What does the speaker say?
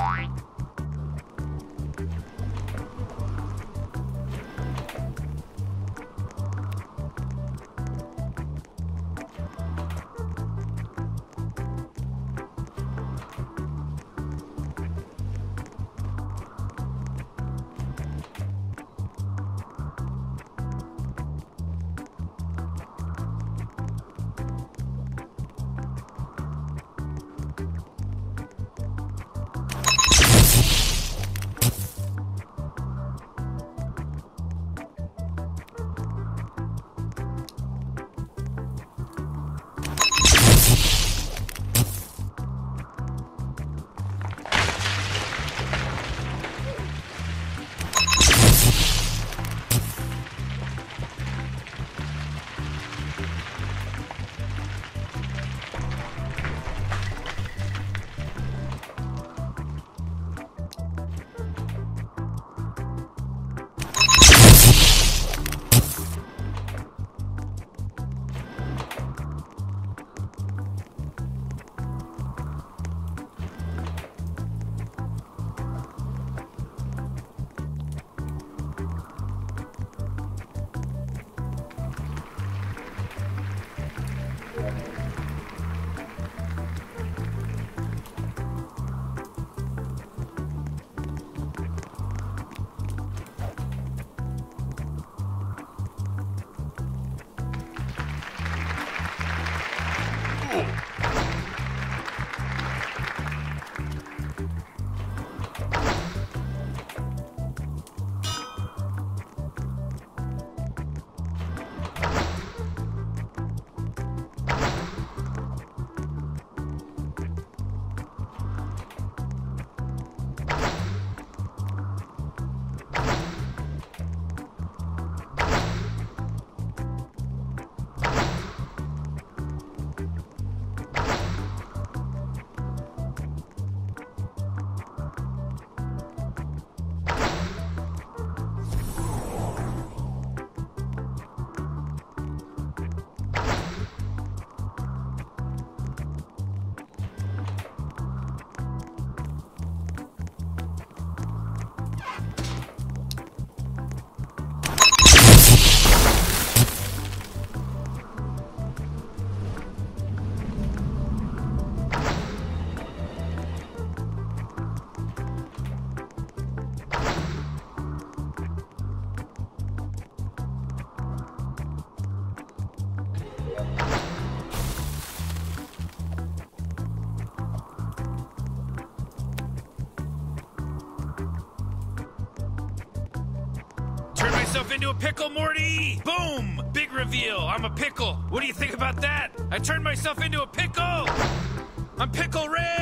Bye. Into a pickle, Morty! Boom! Big reveal. I'm a pickle. What do you think about that? I turned myself into a pickle. I'm Pickle Rick.